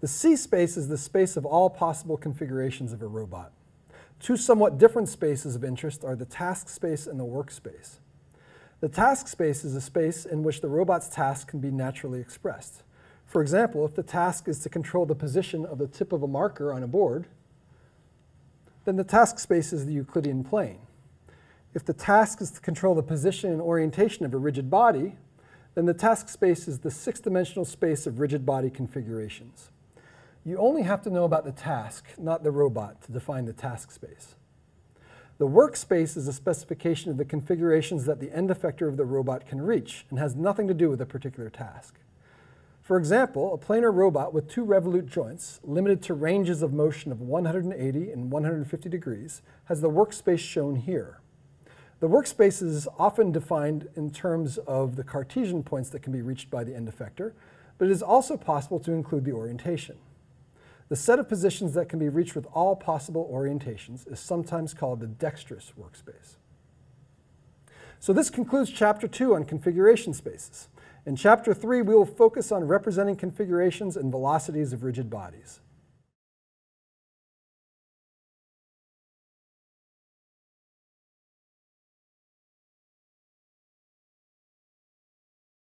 The C space is the space of all possible configurations of a robot. Two somewhat different spaces of interest are the task space and the workspace. The task space is a space in which the robot's task can be naturally expressed. For example, if the task is to control the position of the tip of a marker on a board, then the task space is the Euclidean plane. If the task is to control the position and orientation of a rigid body, then the task space is the six-dimensional space of rigid body configurations. You only have to know about the task, not the robot, to define the task space. The workspace is a specification of the configurations that the end effector of the robot can reach and has nothing to do with a particular task. For example, a planar robot with two revolute joints, limited to ranges of motion of 180 and 150 degrees, has the workspace shown here. The workspace is often defined in terms of the Cartesian points that can be reached by the end effector, but it is also possible to include the orientation. The set of positions that can be reached with all possible orientations is sometimes called the dexterous workspace. So this concludes chapter two on configuration spaces. In chapter three, we will focus on representing configurations and velocities of rigid bodies.